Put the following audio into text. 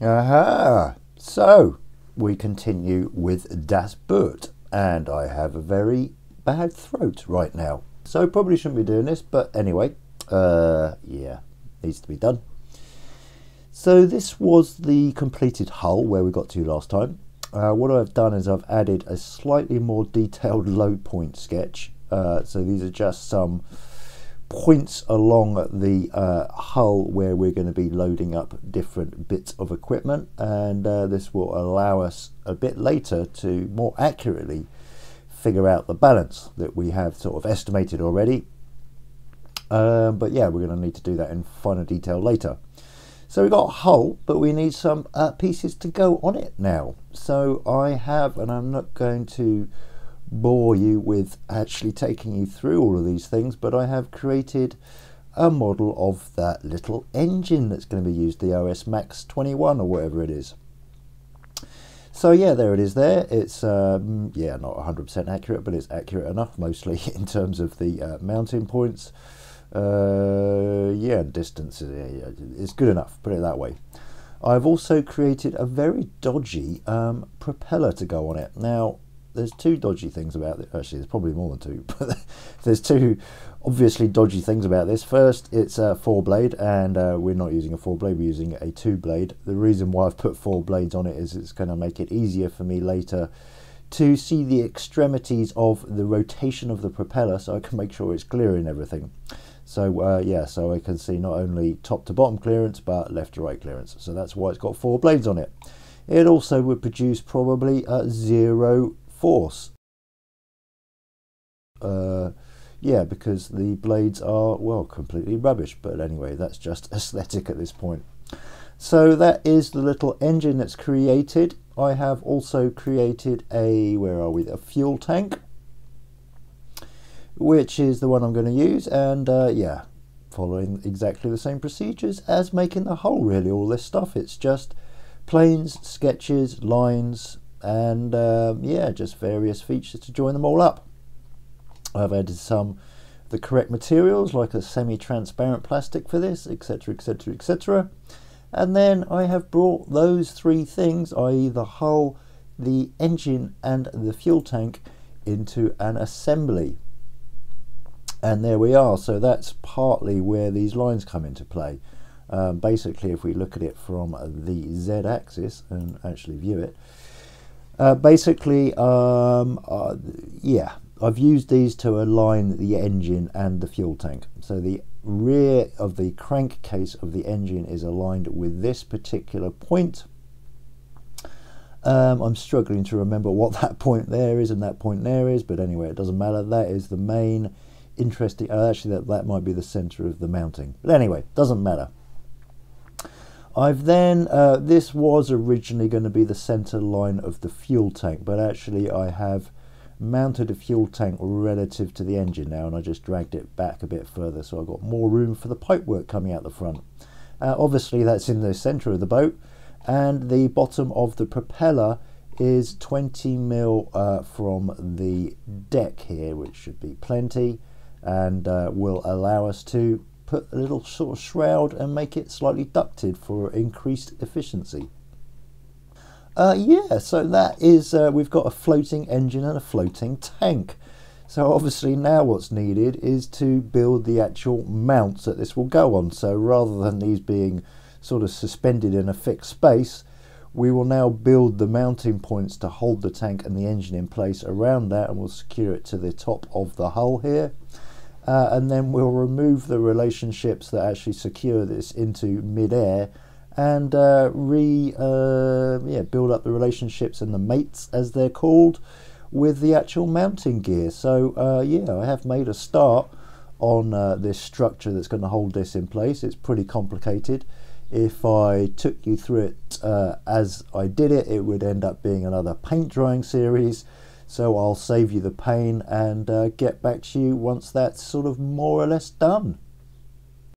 Aha! So, we continue with Das Boot, and I have a very bad throat right now. So, probably shouldn't be doing this, but anyway, uh, yeah, needs to be done. So, this was the completed hull where we got to last time. Uh, what I've done is I've added a slightly more detailed load point sketch. Uh, so, these are just some points along the uh, hull where we're going to be loading up different bits of equipment and uh, this will allow us a bit later to more accurately figure out the balance that we have sort of estimated already. Um, but yeah we're going to need to do that in finer detail later. So we've got a hull but we need some uh, pieces to go on it now. So I have and I'm not going to bore you with actually taking you through all of these things, but I have created a model of that little engine that's going to be used, the OS Max 21 or whatever it is. So yeah, there it is there. It's, um, yeah, not 100% accurate, but it's accurate enough, mostly in terms of the uh, mounting points. Uh, yeah, distance, yeah, it's good enough, put it that way. I've also created a very dodgy um, propeller to go on it. Now, there's two dodgy things about it. Actually, there's probably more than two, but there's two obviously dodgy things about this. First, it's a four blade, and uh, we're not using a four blade, we're using a two blade. The reason why I've put four blades on it is it's going to make it easier for me later to see the extremities of the rotation of the propeller so I can make sure it's clearing everything. So uh, yeah, so I can see not only top to bottom clearance, but left to right clearance. So that's why it's got four blades on it. It also would produce probably a zero force. Uh, yeah, because the blades are, well, completely rubbish. But anyway, that's just aesthetic at this point. So that is the little engine that's created. I have also created a, where are we, a fuel tank, which is the one I'm going to use. And uh, yeah, following exactly the same procedures as making the hull, really, all this stuff. It's just planes, sketches, lines, and uh, yeah, just various features to join them all up. I've added some the correct materials like a semi-transparent plastic for this, etc, etc, etc. And then I have brought those three things, i.e. the hull, the engine and the fuel tank into an assembly. And there we are, so that's partly where these lines come into play. Um, basically, if we look at it from the z-axis and actually view it, uh, basically, um, uh, yeah, I've used these to align the engine and the fuel tank. So the rear of the crankcase of the engine is aligned with this particular point. Um, I'm struggling to remember what that point there is and that point there is, but anyway, it doesn't matter. That is the main interesting, uh, actually that, that might be the center of the mounting. But anyway, doesn't matter. I've then, uh, this was originally going to be the center line of the fuel tank, but actually I have mounted a fuel tank relative to the engine now and I just dragged it back a bit further so I've got more room for the pipework coming out the front. Uh, obviously that's in the center of the boat and the bottom of the propeller is 20 mil uh, from the deck here which should be plenty and uh, will allow us to put a little sort of shroud and make it slightly ducted for increased efficiency. Uh, yeah, so that is, uh, we've got a floating engine and a floating tank. So obviously now what's needed is to build the actual mounts that this will go on. So rather than these being sort of suspended in a fixed space, we will now build the mounting points to hold the tank and the engine in place around that and we'll secure it to the top of the hull here uh, and then we'll remove the relationships that actually secure this into mid-air and uh, re uh, yeah build up the relationships and the mates as they're called with the actual mounting gear. So uh, yeah I have made a start on uh, this structure that's going to hold this in place. It's pretty complicated. If I took you through it uh, as I did it it would end up being another paint drying series so I'll save you the pain and uh, get back to you once that's sort of more or less done.